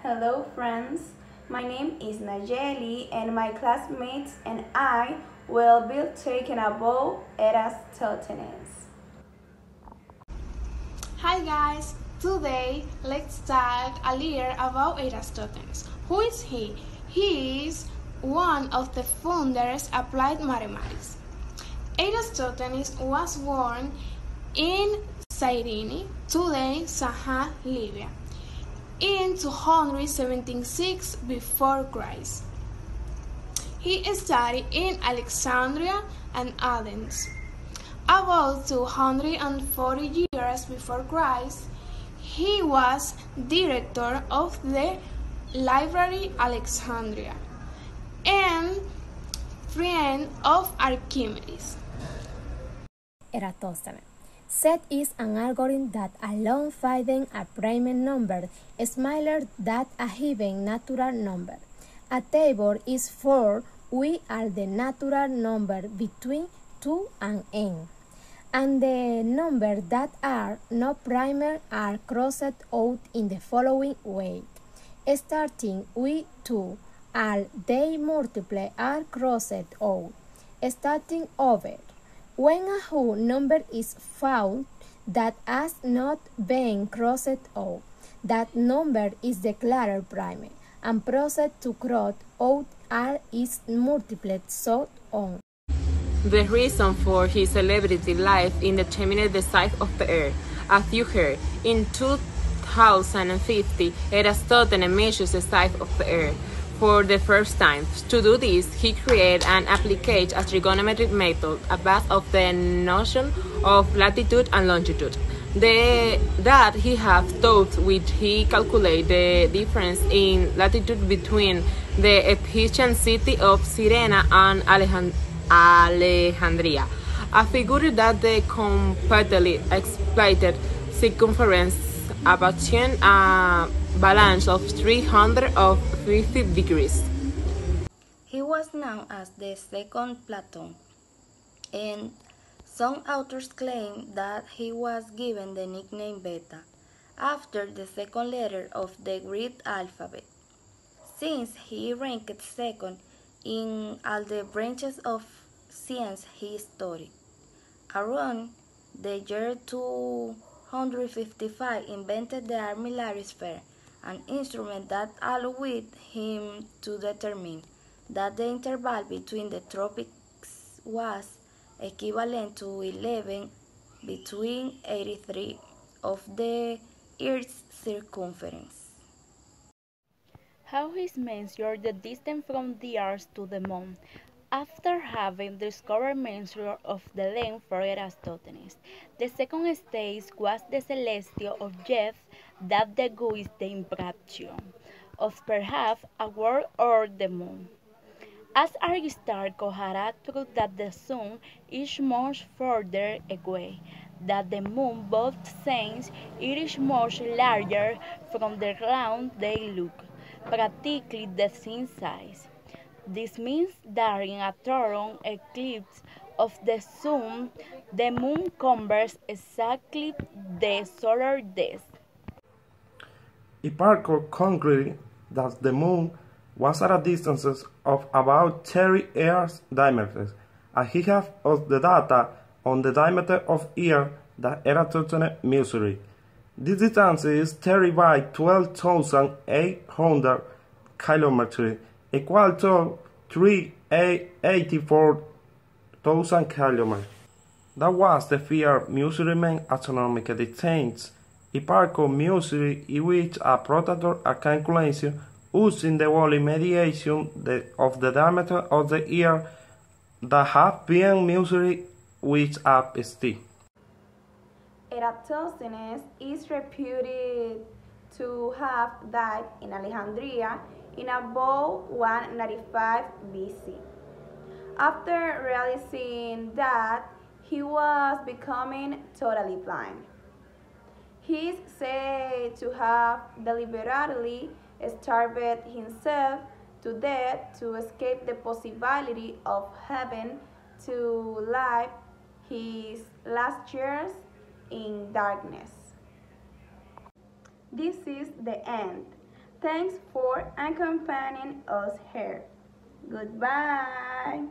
Hello friends, my name is Nayeli and my classmates and I will be talking about Eratosthenes. Hi guys, today let's talk a little about Eratosthenes. Who is he? He is one of the founders of applied mathematics. Eratosthenes was born in Cyrene, today Sahara, Libya, in 276 before Christ. He studied in Alexandria and Athens. About 240 years before Christ, he was director of the Library Alexandria and friend of Archimedes. Eratosthenes. Set is an algorithm that allows finding a prime number smaller than a given natural number. A table is for we are the natural number between 2 and n. And the numbers that are not prime are crossed out in the following way. Starting with 2, all they multiply are crossed out. Starting over when a whole number is found that has not been crossed out, that number is declared prime, and process to cross out r is multiplied so on. The reason for his celebrity life in determining the size of the earth. As you heard, in 2050, Eratosthenes measures the size of the earth for the first time. To do this, he created and applied a trigonometric method based on the notion of latitude and longitude. The, that he have taught which he calculate the difference in latitude between the Egyptian city of Cyrene and Alexandria, a figure that the completely exploited circumference about a uh, balance of 350 degrees. He was known as the second Plato, and some authors claim that he was given the nickname Beta after the second letter of the Greek alphabet, since he ranked second in all the branches of science he studied. Around the year 255 invented the armillary sphere, an instrument that allowed him to determine that the interval between the tropics was equivalent to 11 between 83 of the Earth's circumference. How is measured the distance from the Earth to the Moon? After having discovered measure of the length for Eratosthenes, the second stage was the celestial object that deguised the impression of perhaps a world or the moon. As Aristarchus had proved that the sun is much further away than the moon, both since it is much larger from the ground they look practically the same size. This means that in a total eclipse of the sun, the moon covers exactly the solar disk. Hipparchus concluded that the moon was at a distance of about 30 Earth diameters, and he had the data on the diameter of Earth that Eratosthenes measured. This distance is 30 by 12,800 kilometers, equal to 384,000 kilometers. That was the first measurement astronomical distance. Hipparchus measured with a protractor a calculation using the volume mediation of the diameter of the earth that have been measured with a stick. Eratosthenes is reputed to have died in Alexandria in about 195 BC. After realizing that he was becoming totally blind, he is said to have deliberately starved himself to death to escape the possibility of having to live his last years in darkness. This is the end. Thanks for accompanying us here. Goodbye.